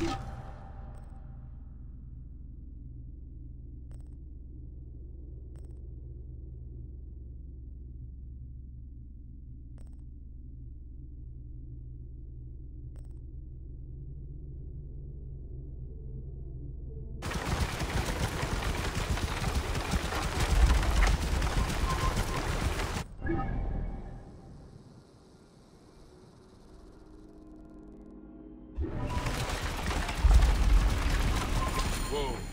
Yeah. Whoa.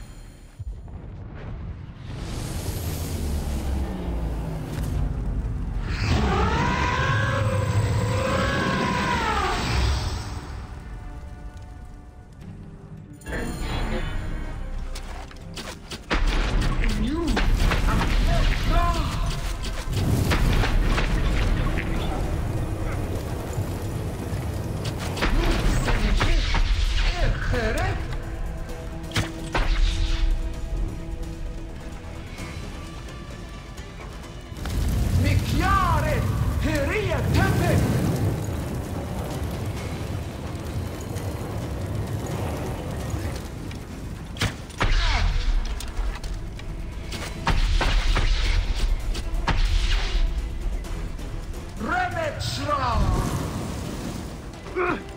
吃了。啊嗯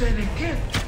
Lieutenant Kent.